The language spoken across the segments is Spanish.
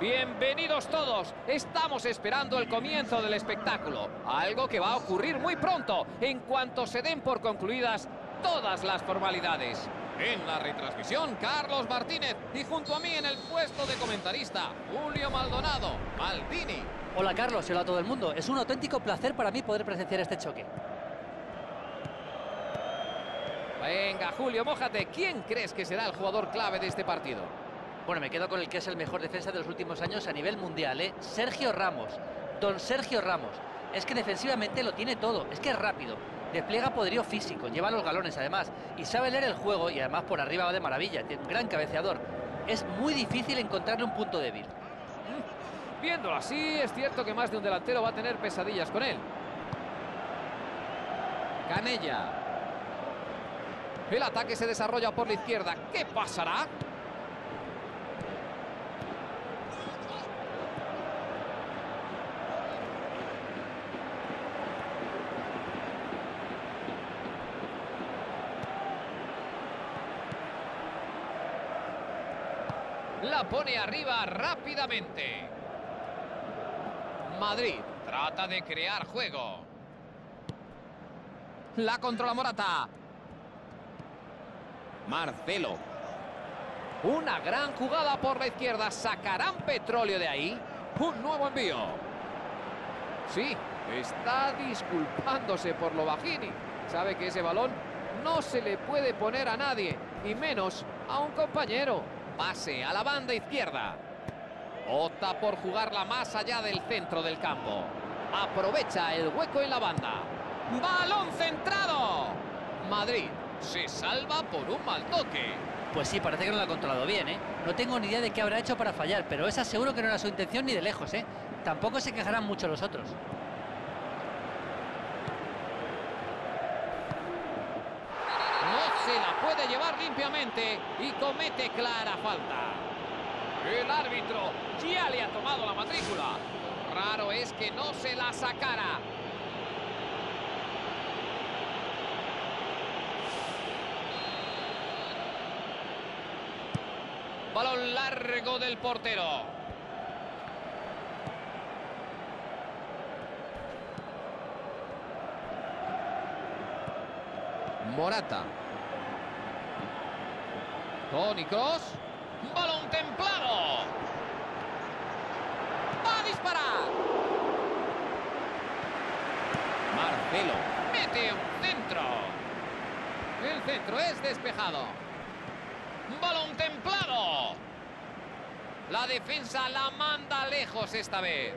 Bienvenidos todos. Estamos esperando el comienzo del espectáculo. Algo que va a ocurrir muy pronto, en cuanto se den por concluidas todas las formalidades. En la retransmisión, Carlos Martínez. Y junto a mí en el puesto de comentarista, Julio Maldonado, Maldini. Hola Carlos y hola a todo el mundo. Es un auténtico placer para mí poder presenciar este choque. Venga, Julio, mójate. ¿Quién crees que será el jugador clave de este partido? Bueno, me quedo con el que es el mejor defensa de los últimos años a nivel mundial, ¿eh? Sergio Ramos. Don Sergio Ramos. Es que defensivamente lo tiene todo. Es que es rápido. Despliega poderío físico, lleva los galones además. Y sabe leer el juego y además por arriba va de maravilla. Tiene un gran cabeceador. Es muy difícil encontrarle un punto débil. Viéndolo así, es cierto que más de un delantero va a tener pesadillas con él. Canella. El ataque se desarrolla por la izquierda. ¿Qué pasará? La pone arriba rápidamente. Madrid trata de crear juego. La controla Morata. Marcelo. Una gran jugada por la izquierda. ¿Sacarán petróleo de ahí? Un nuevo envío. Sí, está disculpándose por lo bajini. Sabe que ese balón no se le puede poner a nadie, y menos a un compañero. Pase a la banda izquierda. Opta por jugarla más allá del centro del campo. Aprovecha el hueco en la banda. ¡Balón centrado! Madrid se salva por un mal toque. Pues sí, parece que no lo ha controlado bien, ¿eh? No tengo ni idea de qué habrá hecho para fallar, pero esa seguro que no era su intención ni de lejos, ¿eh? Tampoco se quejarán mucho los otros. No se la puede llevar limpiamente y comete clara falta. El árbitro ya le ha tomado la matrícula. Raro es que no se la sacara. Balón largo del portero. Morata. Toni Kroos. Balón templado. Va a disparar. Marcelo. Mete un centro. El centro es despejado. Balón templado. La defensa la manda lejos esta vez.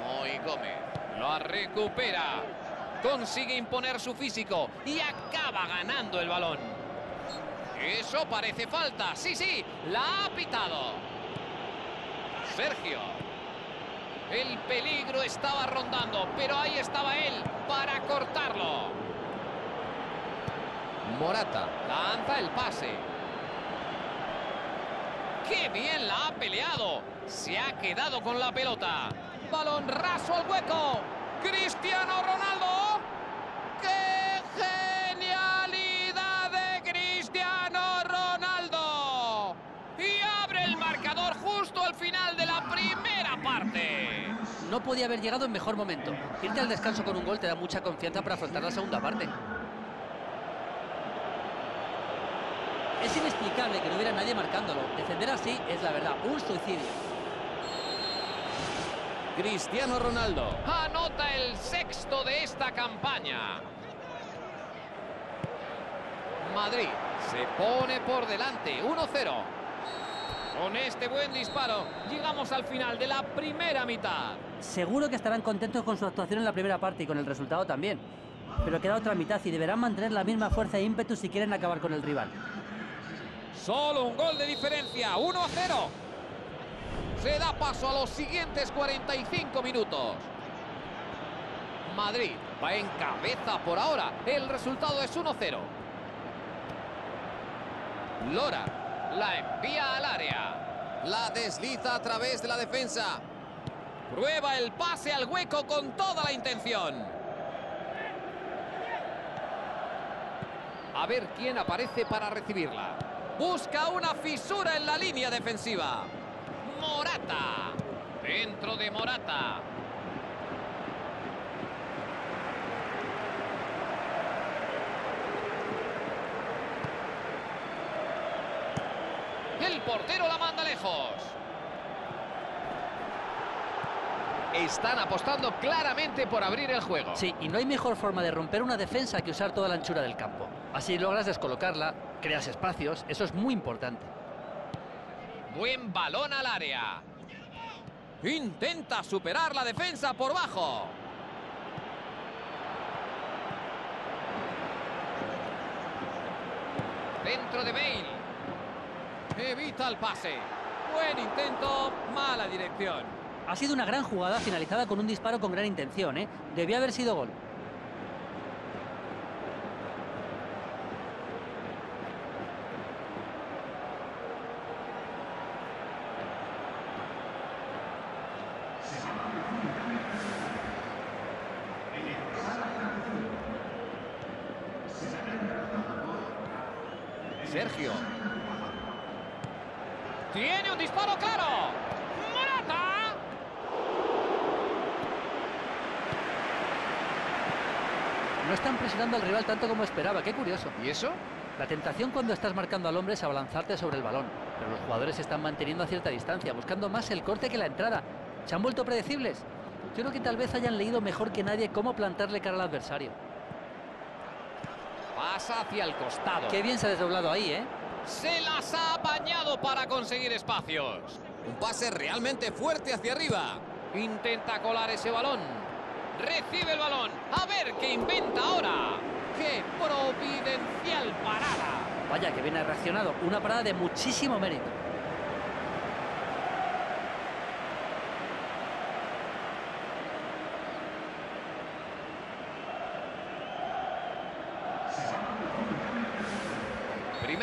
Muy Gómez. Lo recupera. Consigue imponer su físico y acaba ganando el balón. Eso parece falta. Sí, sí, la ha pitado. Sergio. El peligro estaba rondando, pero ahí estaba él para cortarlo. Morata lanza el pase. ¡Qué bien la ha peleado! Se ha quedado con la pelota. Balón raso al hueco. Cristiano Ronaldo. No podía haber llegado en mejor momento. Irte al descanso con un gol te da mucha confianza para afrontar la segunda parte. Es inexplicable que no hubiera nadie marcándolo. Defender así es la verdad, un suicidio. Cristiano Ronaldo anota el sexto de esta campaña. Madrid se pone por delante, 1-0. Con este buen disparo, llegamos al final de la primera mitad. Seguro que estarán contentos con su actuación en la primera parte y con el resultado también. Pero queda otra mitad y deberán mantener la misma fuerza e ímpetu si quieren acabar con el rival. Solo un gol de diferencia, 1 a 0. Se da paso a los siguientes 45 minutos. Madrid va en cabeza por ahora. El resultado es 1-0. Lora la envía al área. La desliza a través de la defensa. Prueba el pase al hueco con toda la intención. A ver quién aparece para recibirla. Busca una fisura en la línea defensiva. Morata. Dentro de Morata. Portero la manda lejos. Están apostando claramente por abrir el juego. Sí, y no hay mejor forma de romper una defensa que usar toda la anchura del campo. Así logras descolocarla, creas espacios, eso es muy importante. Buen balón al área. Intenta superar la defensa por bajo. Dentro de Bale. Evita el pase. Buen intento, mala dirección. Ha sido una gran jugada finalizada con un disparo con gran intención, ¿eh? Debió haber sido gol. Sergio. Tiene un disparo claro. Morata. No están presionando al rival tanto como esperaba, qué curioso. ¿Y eso? La tentación cuando estás marcando al hombre es abalanzarte sobre el balón, pero los jugadores se están manteniendo a cierta distancia, buscando más el corte que la entrada. ¿Se han vuelto predecibles? Yo creo que tal vez hayan leído mejor que nadie cómo plantarle cara al adversario. Pasa hacia el costado. Qué bien se ha desdoblado ahí, ¿eh? Se las ha apañado para conseguir espacios. Un pase realmente fuerte hacia arriba. Intenta colar ese balón. Recibe el balón. A ver qué inventa ahora. ¡Qué providencial parada! Vaya, que bien ha reaccionado. Una parada de muchísimo mérito.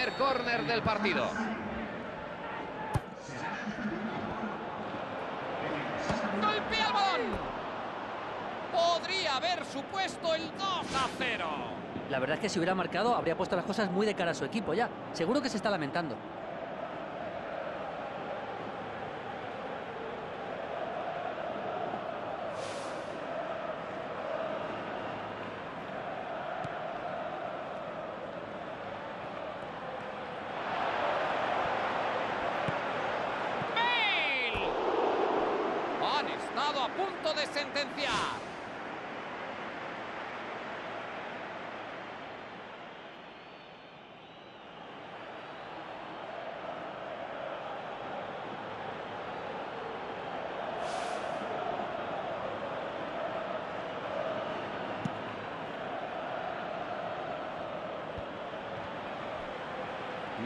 Primer córner del partido. Golpea el balón. Podría haber supuesto el 2 a 0. La verdad es que si hubiera marcado, habría puesto las cosas muy de cara a su equipo ya. Seguro que se está lamentando. ¡Bale! Han estado a punto de sentenciar.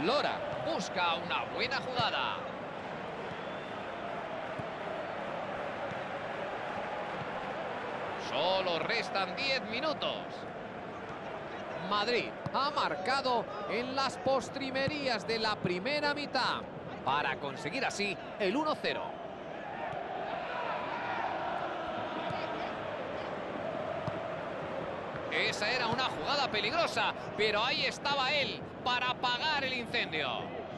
Lora busca una buena jugada. Solo restan 10 minutos. Madrid ha marcado en las postrimerías de la primera mitad para conseguir así el 1-0. Esa era una jugada peligrosa, pero ahí estaba él para apagar el incendio.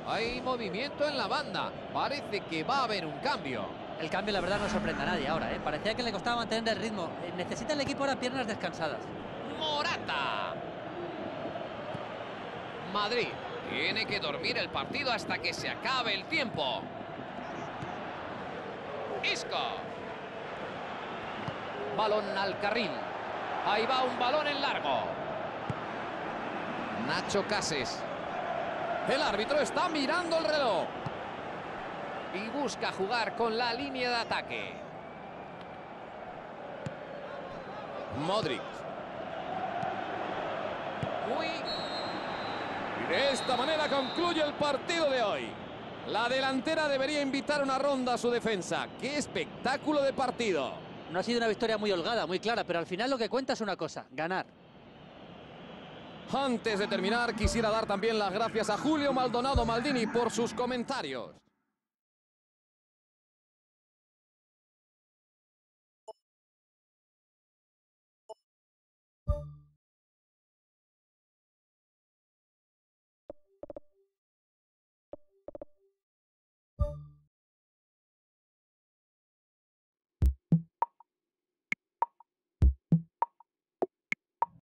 Hay movimiento en la banda. Parece que va a haber un cambio. El cambio, la verdad, no sorprende a nadie ahora, ¿eh? Parecía que le costaba mantener el ritmo. Eh, Necesita el equipo ahora piernas descansadas. Morata. Madrid tiene que dormir el partido hasta que se acabe el tiempo. Isco. Balón al carril. Ahí va un balón en largo. Nacho Cases. El árbitro está mirando el reloj. Y busca jugar con la línea de ataque. Modric. Muy Y de esta manera concluye el partido de hoy. La delantera debería invitar una ronda a su defensa. ¡Qué espectáculo de partido! No ha sido una victoria muy holgada, muy clara, pero al final lo que cuenta es una cosa, ganar. Antes de terminar, quisiera dar también las gracias a Julio Maldonado Maldini por sus comentarios.